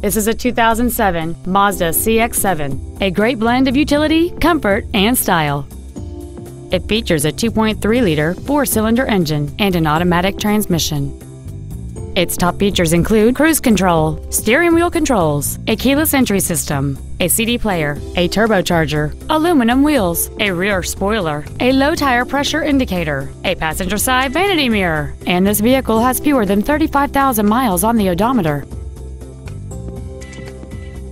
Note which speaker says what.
Speaker 1: This is a 2007 Mazda CX-7, a great blend of utility, comfort, and style. It features a 2.3-liter four-cylinder engine and an automatic transmission. Its top features include cruise control, steering wheel controls, a keyless entry system, a CD player, a turbocharger, aluminum wheels, a rear spoiler, a low tire pressure indicator, a passenger side vanity mirror, and this vehicle has fewer than 35,000 miles on the odometer.